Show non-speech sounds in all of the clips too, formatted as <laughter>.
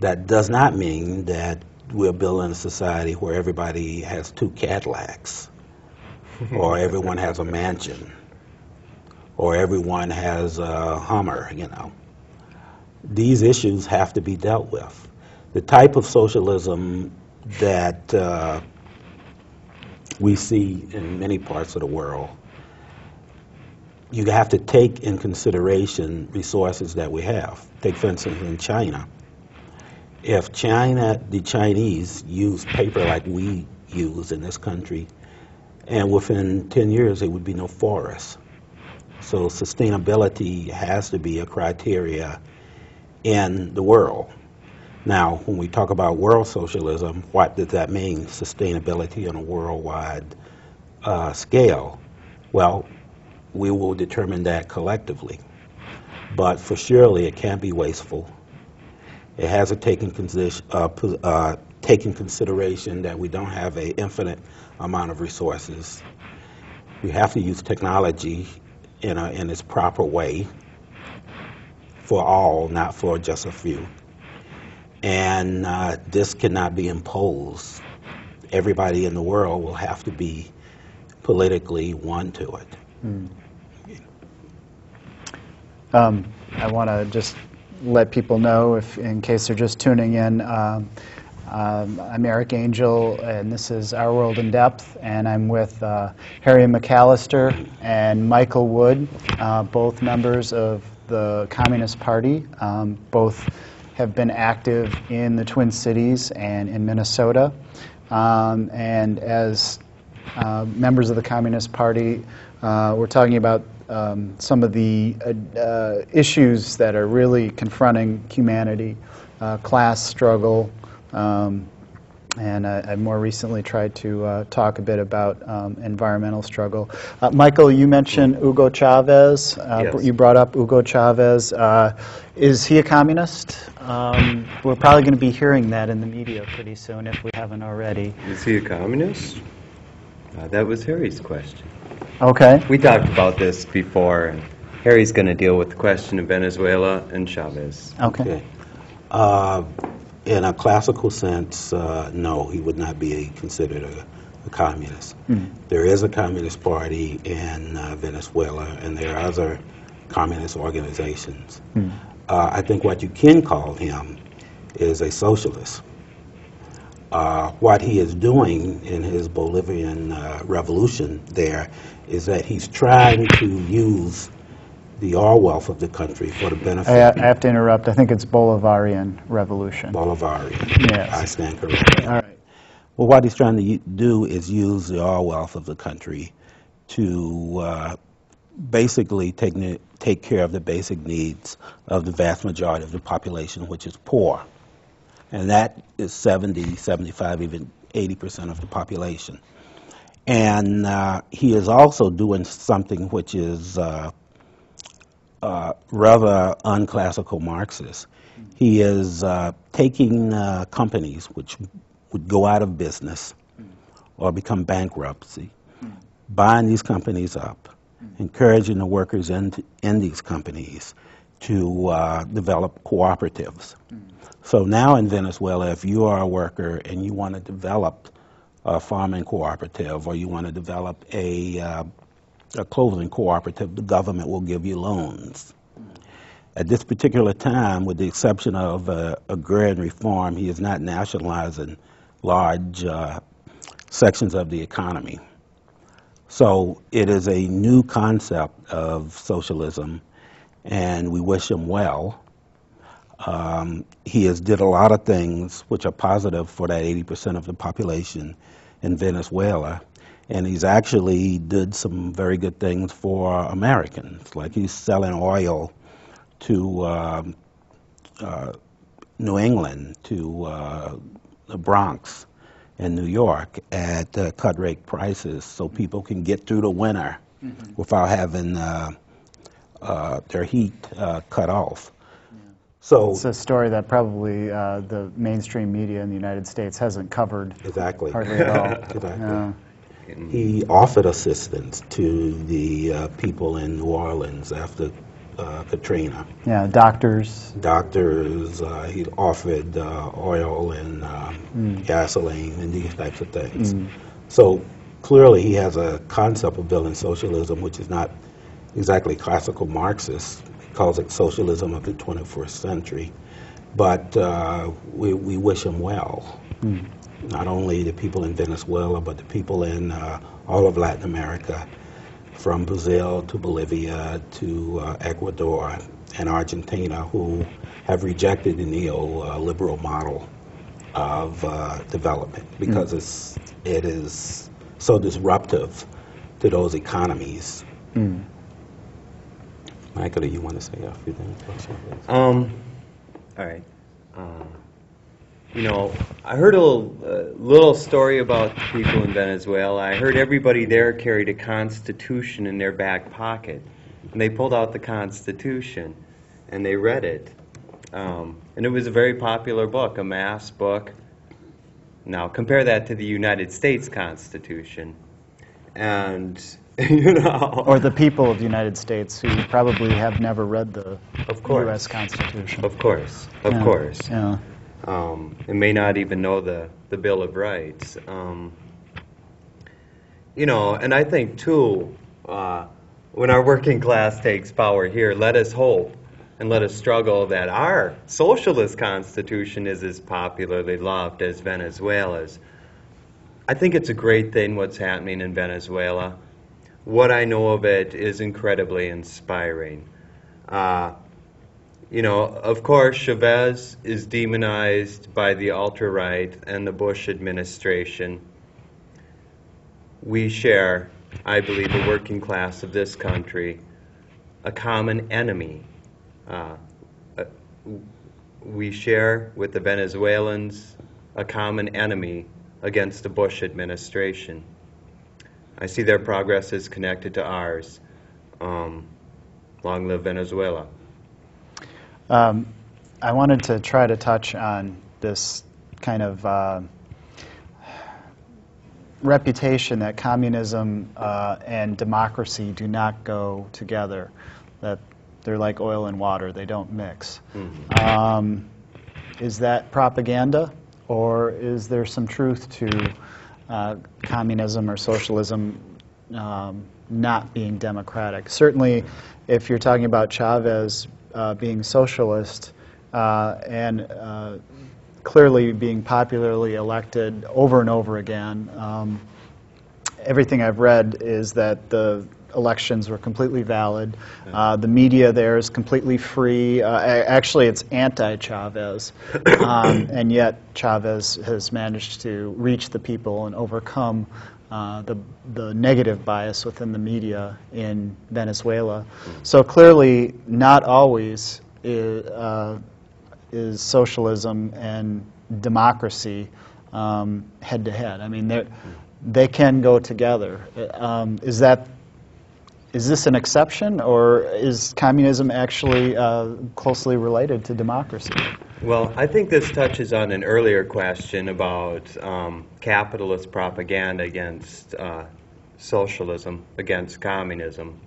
That does not mean that we're building a society where everybody has two Cadillacs, <laughs> or everyone has a mansion, or everyone has a Hummer, you know. These issues have to be dealt with. The type of socialism that uh, we see in many parts of the world, you have to take in consideration resources that we have. Take, for instance, in China. If China, the Chinese, use paper like we use in this country, and within 10 years there would be no forests. So sustainability has to be a criteria in the world. Now, when we talk about world socialism, what does that mean, sustainability on a worldwide uh, scale? Well, we will determine that collectively. But for surely, it can't be wasteful. It has to take in, uh, uh, take consideration that we don't have an infinite amount of resources. We have to use technology in, a, in its proper way for all, not for just a few. And uh, this cannot be imposed. Everybody in the world will have to be politically one to it. Um, I want to just let people know, if in case they're just tuning in, um, um, I'm Eric Angel, and this is Our World in Depth, and I'm with uh, Harry McAllister and Michael Wood, uh, both members of the Communist Party. Um, both have been active in the Twin Cities and in Minnesota. Um, and as uh, members of the Communist Party. Uh, we're talking about um, some of the uh, uh, issues that are really confronting humanity, uh, class struggle, um, and I, I more recently tried to uh, talk a bit about um, environmental struggle. Uh, Michael, you mentioned Hugo Chavez. Uh, Yes. You brought up Hugo Chavez. Uh, is he a communist? Um, we're probably going to be hearing that in the media pretty soon if we haven't already. Is he a communist? Uh, that was Harry's question. Okay. We talked about this before, and Harry's going to deal with the question of Venezuela and Chavez. Okay. Okay. Uh, in a classical sense, uh, no, he would not be considered a, a communist. There is a communist party in uh, Venezuela, and there are other communist organizations. Uh, I think what you can call him is a socialist. Uh, what he is doing in his Bolivian uh, revolution there is that he's trying to use the oil wealth of the country for the benefit I, I have to interrupt. I think it's Bolivarian Revolution. Bolivarian. Yes. I stand corrected. All right. Well, what he's trying to do is use the oil wealth of the country to uh, basically take, take care of the basic needs of the vast majority of the population, which is poor. And that is 70, 75, even 80% of the population. And uh, he is also doing something which is uh, uh, rather unclassical Marxist. He is uh, taking uh, companies which would go out of business or become bankruptcy, buying these companies up, encouraging the workers in, in these companies to uh, develop cooperatives. So now in Venezuela, if you are a worker and you want to develop a farming cooperative or you want to develop a, uh, a clothing cooperative, the government will give you loans. At this particular time, with the exception of uh, agrarian reform, he is not nationalizing large uh, sections of the economy. So it is a new concept of socialism, and we wish him well. Um, he has did a lot of things which are positive for that 80% of the population in Venezuela, and he's actually did some very good things for Americans, like he's selling oil to um, uh, New England, to uh, the Bronx in New York at uh, cut rate prices so people can get through the winter without having uh, uh, their heat uh, cut off. So, It's a story that probably uh, the mainstream media in the United States hasn't covered exactly. hardly at all. <laughs> Exactly. Yeah. He offered assistance to the uh, people in New Orleans after uh, Katrina. Yeah, doctors. Doctors, uh, he offered uh, oil and um, gasoline and these types of things. So clearly, he has a concept of building socialism, which is not exactly classical Marxist. Calls it socialism of the 21st century. But uh, we, we wish him well. Not only the people in Venezuela, but the people in uh, all of Latin America, from Brazil to Bolivia to uh, Ecuador and Argentina, who have rejected the neoliberal model of uh, development because it's, it is so disruptive to those economies. Michael, do you want to say a few things? Um, all right. Uh, you know, I heard a little, uh, little story about people in Venezuela. I heard everybody there carried a Constitution in their back pocket. And they pulled out the Constitution and they read it. Um, and it was a very popular book, a mass book. Now, compare that to the United States Constitution. And, <laughs> you know. Or the people of the United States who probably have never read the Of course. U.S. Constitution. Of course, of Yeah, course. Yeah. um, and may not even know the, the Bill of Rights. Um, you know, and I think too, uh, when our working class takes power here, let us hope and let us struggle that our socialist constitution is as popularly loved as Venezuela's. I think it's a great thing what's happening in Venezuela. What I know of it is incredibly inspiring. Uh, you know, of course, Chavez is demonized by the ultra right and the Bush administration. We share, I believe, the working class of this country, a common enemy. Uh, uh, we share with the Venezuelans a common enemy against the Bush administration. I see their progress is connected to ours. Um, long live Venezuela. Um, I wanted to try to touch on this kind of uh, reputation that communism uh, and democracy do not go together, that they're like oil and water, they don't mix. Um, is that propaganda, or is there some truth to uh, communism or socialism um, not being democratic? Certainly, if you're talking about Chavez uh, being socialist uh, and uh, clearly being popularly elected over and over again, um, everything I've read is that the elections were completely valid. Uh, the media there is completely free. Uh, actually, it's anti-Chavez, um, <coughs> and yet Chavez has managed to reach the people and overcome uh, the the negative bias within the media in Venezuela. So clearly, not always is, uh, is socialism and democracy um, head to head. I mean, they're- they can go together. Uh, Um, is that is this an exception, or is communism actually uh, closely related to democracy? Well, I think this touches on an earlier question about um, capitalist propaganda against uh, socialism, against communism.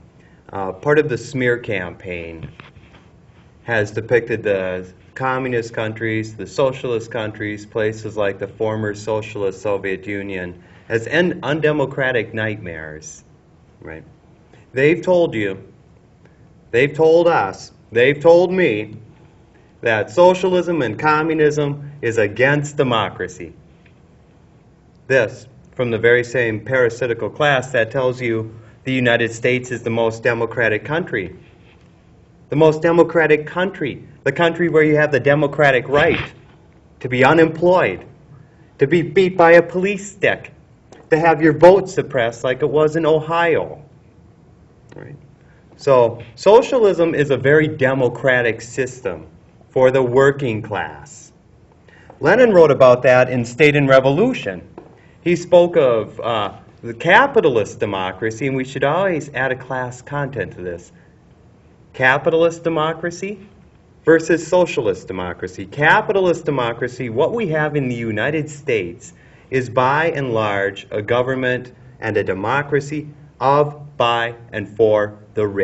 Uh, part of the smear campaign has depicted the communist countries, the socialist countries, places like the former socialist Soviet Union, as un- undemocratic nightmares. Right? They've told you, they've told us, they've told me that socialism and communism is against democracy. This, from the very same parasitical class that tells you the United States is the most democratic country. The most democratic country. The country where you have the democratic right to be unemployed, to be beat by a police stick, to have your vote suppressed like it was in Ohio. Right? So, socialism is a very democratic system for the working class. Lenin wrote about that in State and Revolution. He spoke of uh, the capitalist democracy, and we should always add a class content to this. Capitalist democracy versus socialist democracy. Capitalist democracy, what we have in the United States, is by and large a government and a democracy of, by, and for the rich.